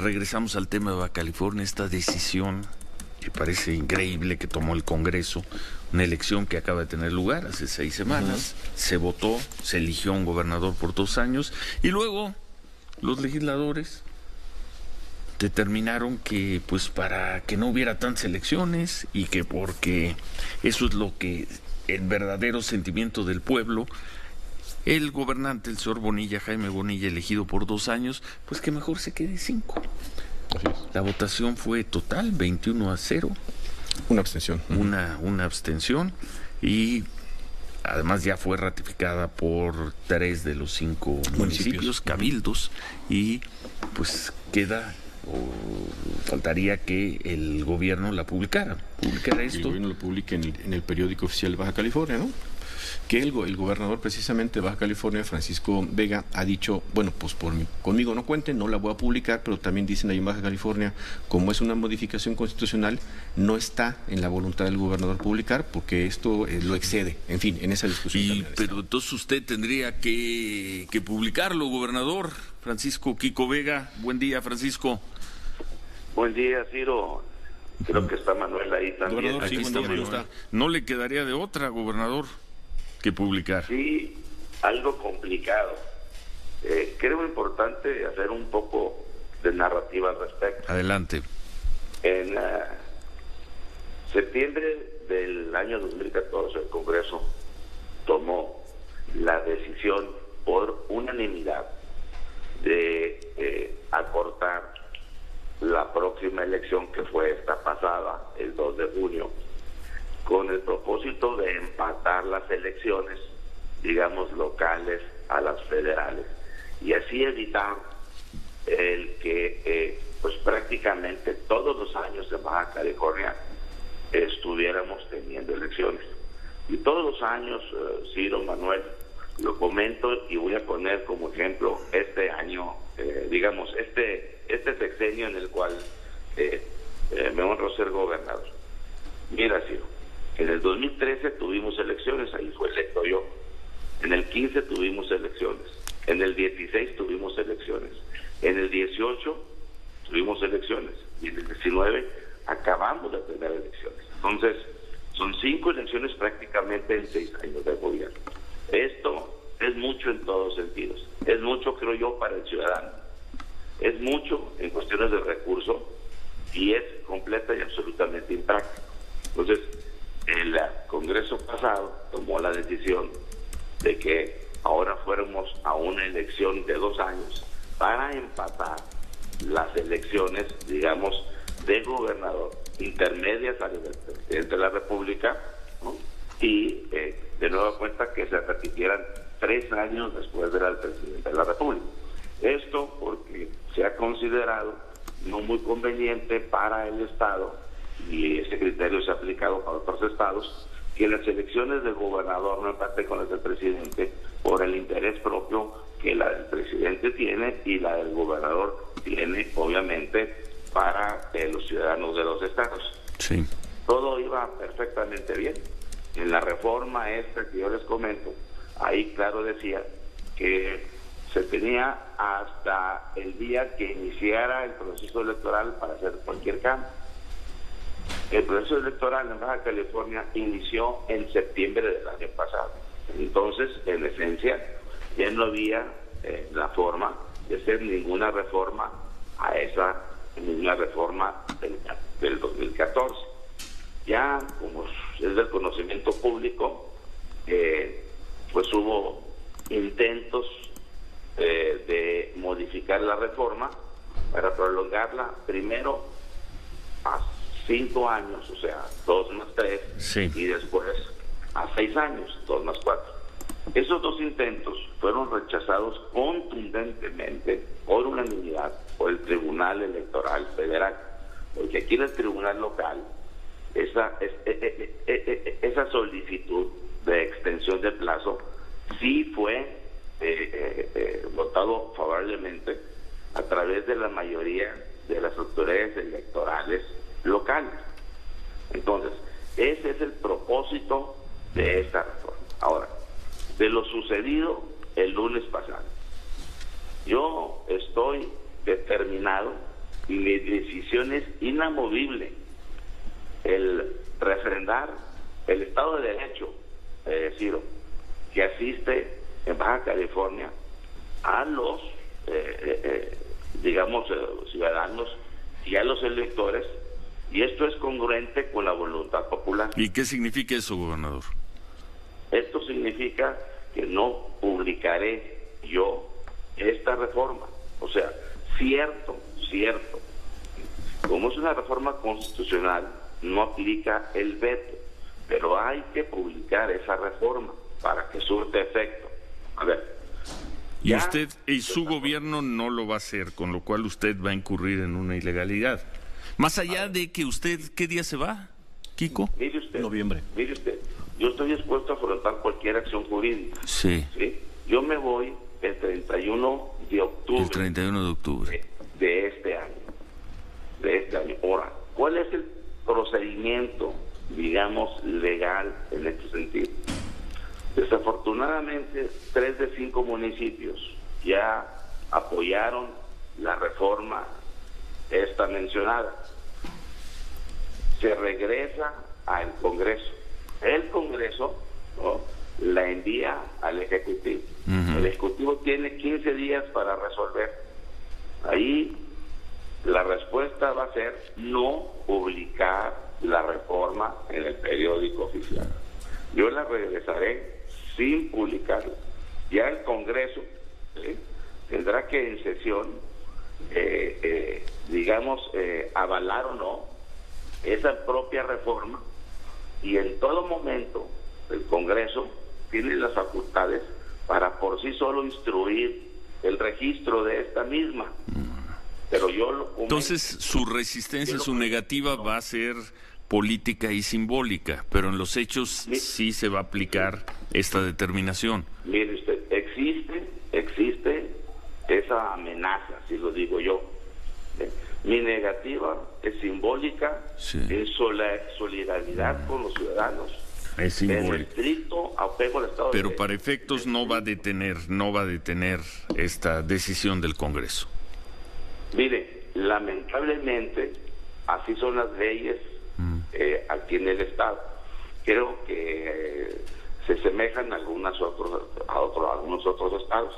Regresamos al tema de Baja California, esta decisión que parece increíble que tomó el Congreso, una elección que acaba de tener lugar hace seis semanas, se votó, se eligió un gobernador por dos años y luego los legisladores determinaron que pues para que no hubiera tantas elecciones y que porque eso es lo que el verdadero sentimiento del pueblo el gobernante, el señor Bonilla, Jaime Bonilla, elegido por dos años, pues que mejor se quede cinco. La votación fue total, 21 a 0. Una abstención. Una, una abstención y además ya fue ratificada por tres de los cinco municipios, cabildos, y pues queda o faltaría que el gobierno la publicara. Publicara esto. El gobierno lo publique en el, en el periódico oficial de Baja California, ¿no? Que el, el, gobernador precisamente de Baja California, Francisco Vega, ha dicho, bueno, pues por mí, conmigo no cuenten, no la voy a publicar, pero también dicen ahí en Baja California, como es una modificación constitucional, no está en la voluntad del gobernador publicar porque esto eh, lo excede, en fin, en esa discusión. Y, pero entonces usted tendría que, que publicarlo, gobernador. Francisco Kiko Vega, buen día, Francisco. Buen día, Ciro. Creo que está Manuel ahí también. Gobernador, sí, está, Manuel. está. No le quedaría de otra, gobernador que publicar. Sí, algo complicado. Eh, creo importante hacer un poco de narrativa al respecto. Adelante. En uh, septiembre del año 2014 el Congreso tomó la decisión por unanimidad de eh, acortar la próxima elección que fue esta pasada, el 2 de junio, con el propósito de elecciones, digamos, locales a las federales y así evitar el que eh, pues prácticamente todos los años en Baja California estuviéramos teniendo elecciones. Y todos los años, eh, Ciro Manuel, lo comento y voy a poner como ejemplo este año, eh, digamos, este, este sexenio en el cual eh, me honro ser gobernador. Mira, Ciro, en el 2013 tuvimos elecciones, ahí fue electo yo. En el 15 tuvimos elecciones. En el 16 tuvimos elecciones. En el 18 tuvimos elecciones. Y en el 19 acabamos de tener elecciones. Entonces, son cinco elecciones prácticamente en seis años de gobierno. Esto es mucho en todos sentidos. Es mucho, creo yo, para el ciudadano. Es mucho en cuestiones de recursos y es completa y absolutamente impráctico. Entonces, Congreso pasado tomó la decisión de que ahora fuéramos a una elección de dos años para empatar las elecciones, digamos, de gobernador intermedias a nivel presidente de la República y eh, de nueva cuenta que se repitieran tres años después del presidente de la República. Esto porque se ha considerado no muy conveniente para el Estado y ese criterio se ha aplicado para otros estados, que las elecciones del gobernador no empaten con las del presidente por el interés propio que la del presidente tiene y la del gobernador tiene, obviamente, para eh, los ciudadanos de los estados. Sí. Todo iba perfectamente bien. En la reforma esta que yo les comento, ahí claro decía que se tenía hasta el día que iniciara el proceso electoral para hacer cualquier cambio. El proceso electoral en Baja California inició en septiembre del año pasado. Entonces, en esencia, ya no había eh, la forma de hacer ninguna reforma a esa, ninguna reforma del, del 2014. Ya, como es del conocimiento público, eh, pues hubo intentos eh, de modificar la reforma para prolongarla primero a cinco años, o sea, dos más tres, Sí. y después a seis años, dos más cuatro. Esos dos intentos fueron rechazados contundentemente por unanimidad por el Tribunal Electoral Federal, porque aquí en el Tribunal Local esa, es- e- e- e- esa solicitud de extensión de plazo sí fue eh, eh, eh, votado favorablemente a través de la mayoría de las autoridades electorales locales. Entonces, ese es el propósito de esta reforma. Ahora, de lo sucedido el lunes pasado, yo estoy determinado y mi decisión es inamovible. El refrendar el Estado de Derecho, eh, Ciro, que asiste en Baja California a los, eh, eh, digamos, ciudadanos y a los electores, y esto es congruente con la voluntad popular. ¿Y qué significa eso, gobernador? Esto significa que no publicaré yo esta reforma. O sea, cierto, cierto. Como es una reforma constitucional, no aplica el veto, pero hay que publicar esa reforma para que surte efecto. A ver. Y usted y su gobierno no lo va a hacer, con lo cual usted va a incurrir en una ilegalidad. Más allá de que usted, ¿qué día se va, Kiko? Mire usted. Noviembre. Mire usted, yo estoy dispuesto a afrontar cualquier acción jurídica. Sí. ¿sí? Yo me voy el 31 de octubre. El 31 de octubre. De, de este año. De este año. Ahora, ¿cuál es el procedimiento, digamos, legal en este sentido? Desafortunadamente, tres de cinco municipios ya apoyaron la reforma esta mencionada. Se regresa al Congreso. El Congreso la envía al Ejecutivo. El Ejecutivo tiene 15 días para resolver. Ahí la respuesta va a ser no publicar la reforma en el periódico oficial. Yo la regresaré sin publicarla. Ya el Congreso tendrá que en sesión, eh, eh, digamos, eh, avalar o no esa propia reforma y en todo momento el Congreso tiene las facultades para por sí solo instruir el registro de esta misma. Pero yo lo Entonces, su resistencia, su negativa va a ser política y simbólica, pero en los hechos sí se va a aplicar esta determinación. Mire usted, esa amenaza, si lo digo yo. Mi negativa es simbólica, es solidaridad con los ciudadanos es simbólico. Pero para efectos no va a detener, no va a detener esta decisión del Congreso. Mire, lamentablemente así son las leyes mm. eh, aquí en el Estado. Creo que eh, se semejan a algunas otros, a otros, algunos otros estados.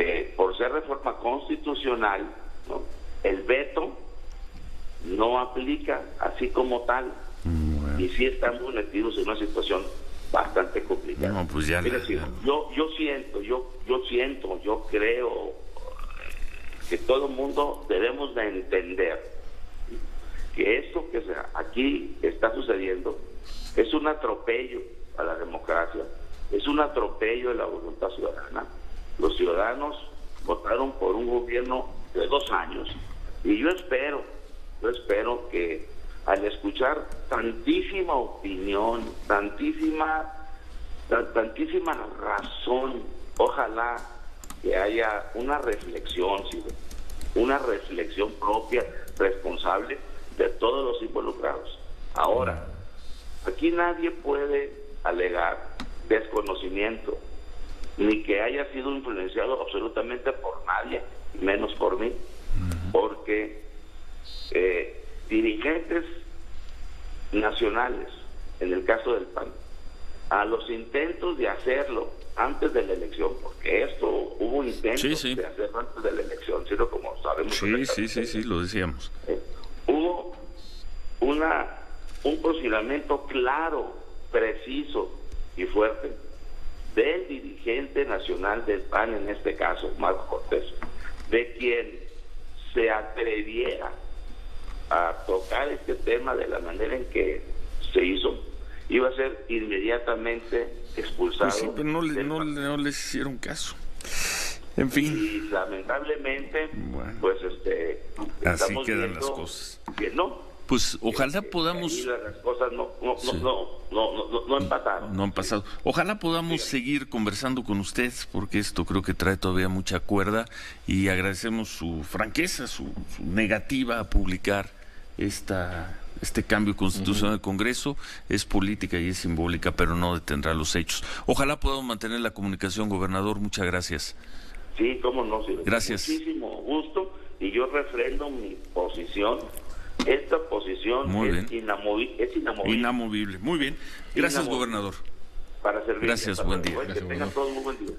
Eh, por ser reforma constitucional, el veto no aplica así como tal. Y sí estamos metidos en una situación bastante complicada. pues ya yo, yo siento, yo, yo siento, yo creo que todo el mundo debemos de entender que esto que aquí está sucediendo es un atropello a la democracia, es un atropello de la voluntad ciudadana. Los ciudadanos votaron por un gobierno de dos años y yo espero, yo espero que al escuchar tantísima opinión, tantísima, tantísima razón, ojalá que haya una reflexión, una reflexión propia, responsable de todos los involucrados. Ahora, aquí nadie puede alegar desconocimiento, ni que haya sido influenciado absolutamente por nadie, menos por mí, porque eh, dirigentes nacionales, en el caso del PAN, a los intentos de hacerlo antes de la elección, porque esto hubo intentos de hacerlo antes de la elección, sino como sabemos. Sí, sí, sí, sí, lo decíamos. Eh, hubo una un posicionamiento claro, preciso y fuerte del dirigente nacional del PAN, en este caso, Marco Cortés, de quien se atreviera a tocar este tema de la manera en que se hizo, iba a ser inmediatamente expulsado. Pues sí, pero no, no, les hicieron caso. En fin. Y lamentablemente, pues este. Así quedan las cosas. Que no. Pues ojalá podamos. las cosas no, no, no, no, no, han pasado. No han pasado. Ojalá podamos seguir conversando con usted, porque esto creo que trae todavía mucha cuerda y agradecemos su franqueza, su negativa a publicar esta, este cambio constitucional del Congreso es política y es simbólica, pero no detendrá los hechos. Ojalá podamos mantener la comunicación, gobernador. Muchas gracias. Sí, cómo no. Gracias. Muchísimo gusto y yo refrendo mi posición. Esta posición Muy es, bien. inamovi- es inamovible. Inamovible. Muy bien. Gracias, Inamovible. gobernador. para servir. Gracias, buen día. Que tengan todos muy buen día.